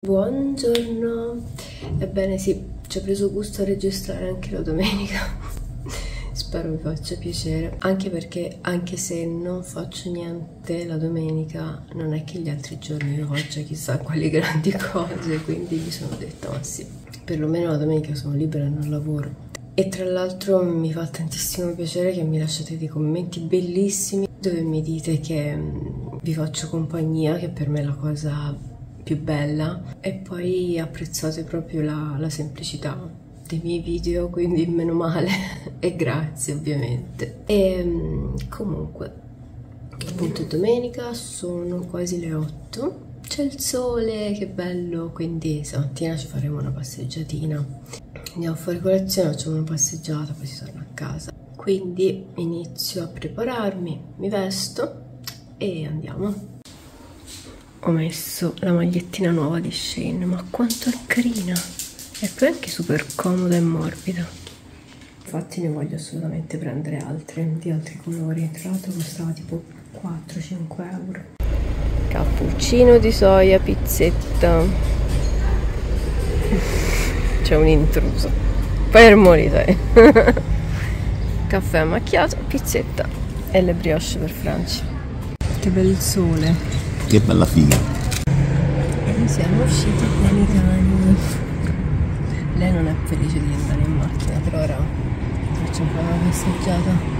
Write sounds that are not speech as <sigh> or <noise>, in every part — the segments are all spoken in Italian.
Buongiorno, ebbene sì, ci ho preso gusto a registrare anche la domenica, spero vi faccia piacere, anche perché anche se non faccio niente la domenica non è che gli altri giorni io faccia chissà quali grandi cose, quindi mi sono detta ma sì, perlomeno la domenica sono libera e non lavoro. E tra l'altro mi fa tantissimo piacere che mi lasciate dei commenti bellissimi dove mi dite che mm, vi faccio compagnia, che per me è la cosa più bella, e poi apprezzate proprio la, la semplicità dei miei video, quindi meno male, <laughs> e grazie ovviamente. E mm, comunque, appunto domenica, sono quasi le 8, c'è il sole, che bello, quindi stamattina ci faremo una passeggiatina andiamo fuori colazione, facciamo una passeggiata, poi si torna a casa. Quindi inizio a prepararmi, mi vesto e andiamo. Ho messo la magliettina nuova di Shane, ma quanto è carina! E poi anche super comoda e morbida. Infatti ne voglio assolutamente prendere altre, di altri colori. Tra l'altro costava tipo 4-5 euro. Cappuccino di soia, pizzetta c'è un intruso. Fermo di te. <laughs> Caffè macchiato, pizzetta e le brioche per Francia. Che bel sole. Che bella figa. E siamo usciti con i cani. Lei non è felice di andare in macchina, per ora faccio un po' una passeggiata.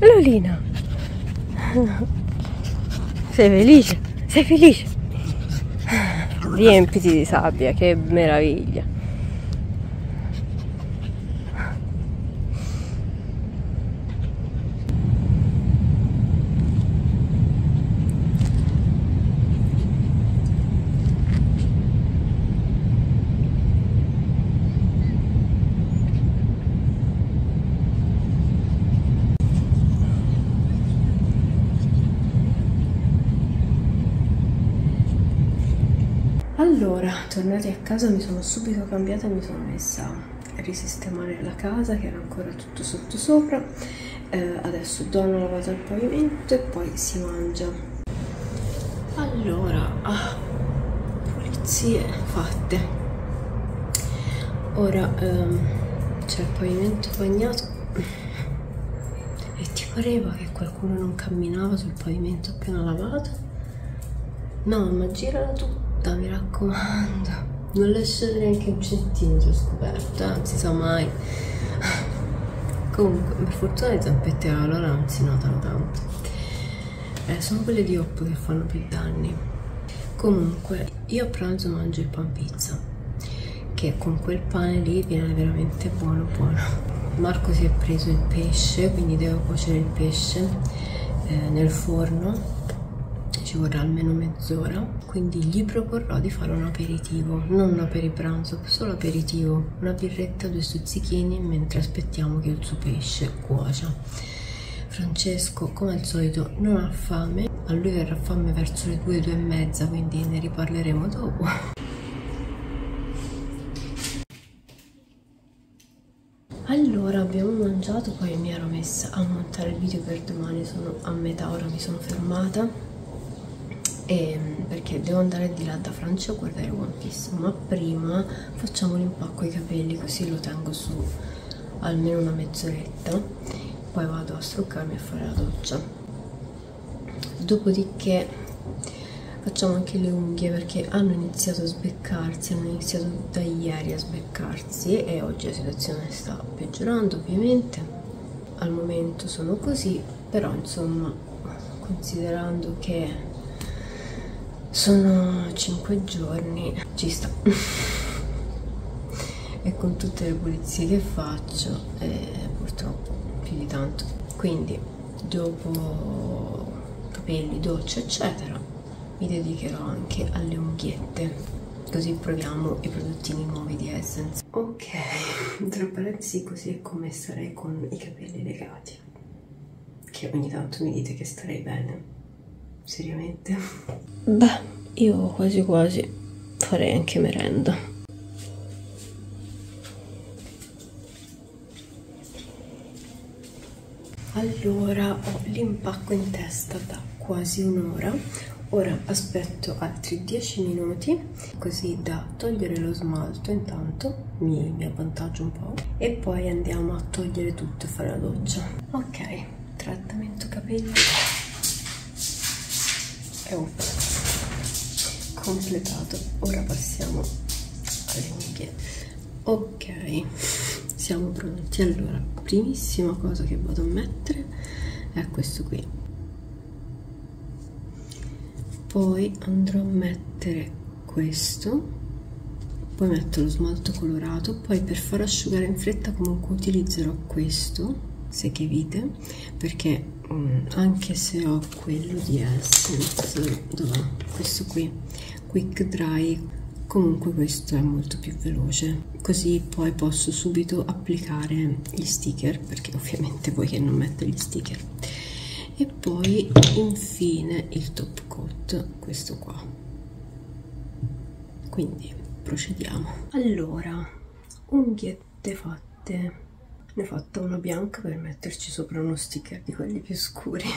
Lolina. Sei felice? Sei felice? Riempiti di sabbia, che meraviglia. Allora, tornati a casa mi sono subito cambiata e mi sono messa a risistemare la casa che era ancora tutto sotto sopra. Eh, adesso do una lavata al pavimento e poi si mangia. Allora, ah, pulizie fatte. Ora ehm, c'è il pavimento bagnato e ti pareva che qualcuno non camminava sul pavimento appena lavato? No, ma girala tutto tutta, mi raccomando. Non lasciate neanche un centimetro scoperto, eh, non si sa mai. Comunque, per fortuna le zampette allora non si notano tanto. Eh, sono quelle di Oppo che fanno più danni. Comunque, io a pranzo mangio il pan pizza, che con quel pane lì viene veramente buono buono. Marco si è preso il pesce, quindi devo cuocere il pesce eh, nel forno ci vorrà almeno mezz'ora quindi gli proporrò di fare un aperitivo non un aperipranzo solo aperitivo una birretta due stuzzichini mentre aspettiamo che il suo pesce cuocia. Francesco come al solito non ha fame a lui verrà fame verso le due due e mezza quindi ne riparleremo dopo. Allora abbiamo mangiato, poi mi ero messa a montare il video per domani, sono a metà, ora mi sono fermata e, ehm, perché devo andare di là da Francia a guardare One Piece ma prima facciamo l'impacco ai capelli così lo tengo su almeno una mezz'oretta poi vado a struccarmi e fare la doccia. Dopodiché facciamo anche le unghie perché hanno iniziato a sbeccarsi hanno iniziato da ieri a sbeccarsi e oggi la situazione sta peggiorando ovviamente. Al momento sono così però insomma considerando che sono 5 giorni, ci sta. <laughs> e con tutte le pulizie che faccio eh, purtroppo più di tanto. Quindi dopo capelli doccia eccetera mi dedicherò anche alle unghiette. Così proviamo i prodottini nuovi di Essence. Ok <laughs> tra parentesi così è come starei con i capelli legati che ogni tanto mi dite che starei bene seriamente? Beh io quasi quasi farei anche merenda. Allora ho l'impacco in testa da quasi un'ora. Ora aspetto altri 10 minuti così da togliere lo smalto intanto mi, mi avvantaggio un po' e poi andiamo a togliere tutto e fare la doccia. Ok trattamento capelli è un completato. Ora passiamo alle unghie. Ok siamo pronti. Allora primissima cosa che vado a mettere è questo qui. Poi andrò a mettere questo. Poi metto lo smalto colorato. Poi per far asciugare in fretta comunque utilizzerò questo se che vite perché um, anche se ho quello di Essence dov'è? questo qui quick dry comunque questo è molto più veloce. Così poi posso subito applicare gli sticker perché ovviamente voi che non mette gli sticker. E poi infine il top coat questo qua. Quindi procediamo. Allora unghiette fatte ne ho fatta una bianca per metterci sopra uno sticker di quelli più scuri. <laughs>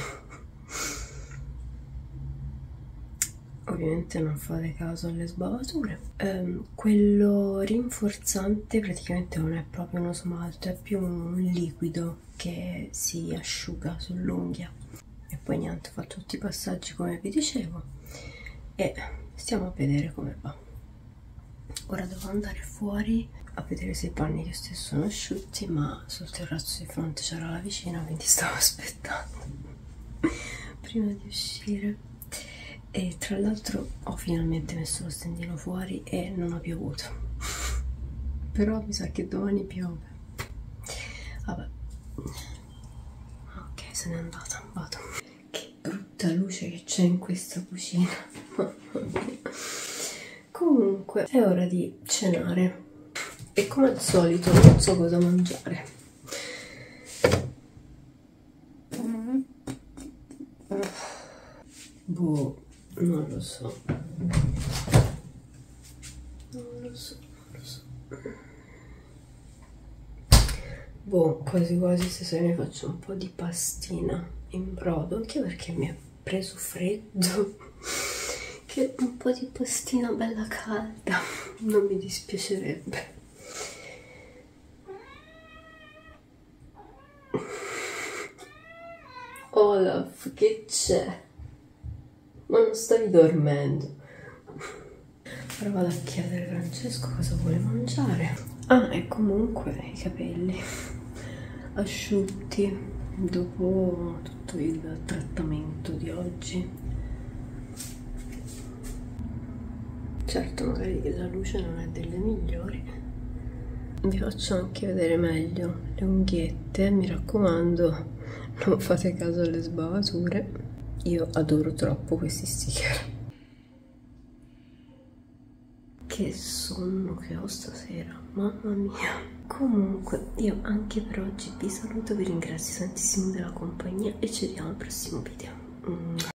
Ovviamente non fate caso alle sbavature. Um, quello rinforzante praticamente non è proprio uno smalto è più un liquido che si asciuga sull'unghia. E poi niente faccio tutti i passaggi come vi dicevo e stiamo a vedere come va ora devo andare fuori a vedere se i panni che stesso sono asciutti ma sul terrazzo di fronte c'era la vicina quindi stavo <laughs> aspettando prima di uscire. E tra l'altro ho finalmente messo lo stendino fuori e non ha piovuto. <laughs> Però mi sa che domani piove. Vabbè. Ok se n'è andata vado. Che brutta luce che c'è in questa cucina <laughs> comunque è ora di cenare. E come al solito non so cosa mangiare. Boh non lo so. Non lo so non lo so. Boh quasi quasi stasera mi faccio un po' di pastina in brodo anche perché mi ha preso freddo che un po' di pastina bella calda <laughs> non mi dispiacerebbe Olaf che c'è? ma non stavi dormendo. Ora vado a chiedere a Francesco cosa vuole mangiare. Ah, e comunque i capelli asciutti dopo tutto il trattamento di oggi. Certo, magari la luce non è delle migliori. Vi faccio anche vedere meglio le unghiette, mi raccomando, non fate caso alle sbavature. Io adoro troppo questi sticker. Che sonno che ho stasera, mamma mia. Comunque, io anche per oggi vi saluto, vi ringrazio tantissimo della compagnia e ci vediamo al prossimo video.